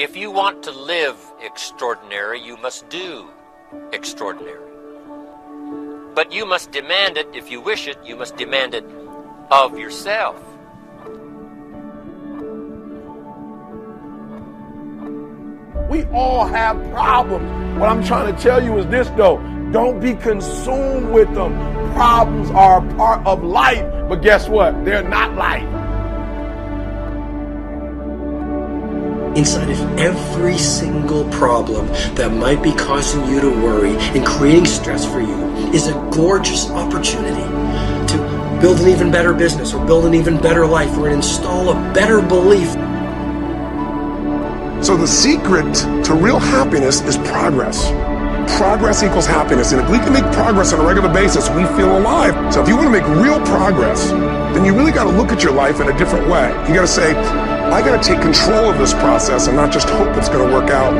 If you want to live extraordinary, you must do extraordinary. But you must demand it. If you wish it, you must demand it of yourself. We all have problems. What I'm trying to tell you is this though. Don't be consumed with them. Problems are a part of life, but guess what? They're not life. Inside of every single problem that might be causing you to worry and creating stress for you is a gorgeous opportunity to build an even better business or build an even better life or install a better belief. So the secret to real happiness is progress. Progress equals happiness. And if we can make progress on a regular basis, we feel alive. So if you want to make real progress, then you really got to look at your life in a different way. You got to say, I got to take control of this process and not just hope it's going to work out.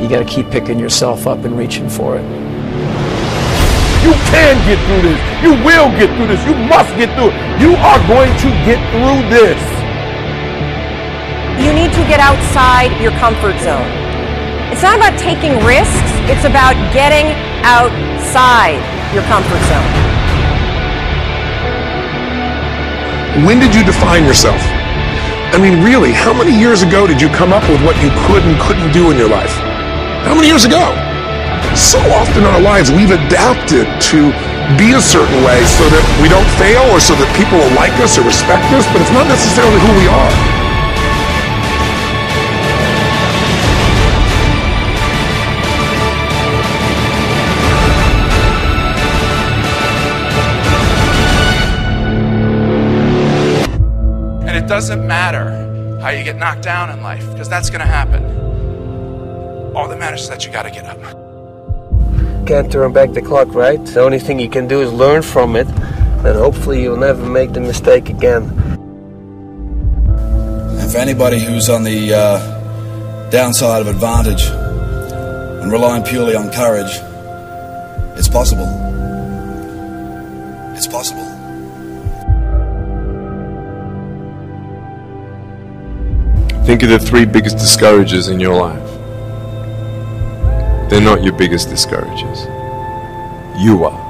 You got to keep picking yourself up and reaching for it. You can get through this. You will get through this. You must get through it. You are going to get through this. You need to get outside your comfort zone. It's not about taking risks, it's about getting outside your comfort zone. When did you define yourself? I mean, really, how many years ago did you come up with what you could and couldn't do in your life? How many years ago? So often in our lives, we've adapted to be a certain way so that we don't fail or so that people will like us or respect us, but it's not necessarily who we are. Doesn't matter how you get knocked down in life, because that's going to happen. All that matters is that you got to get up. Can't turn back the clock, right? The only thing you can do is learn from it, and hopefully you'll never make the mistake again. And for anybody who's on the uh, downside of advantage and relying purely on courage, it's possible. It's possible. Think of the three biggest discouragers in your life. They're not your biggest discouragers. You are.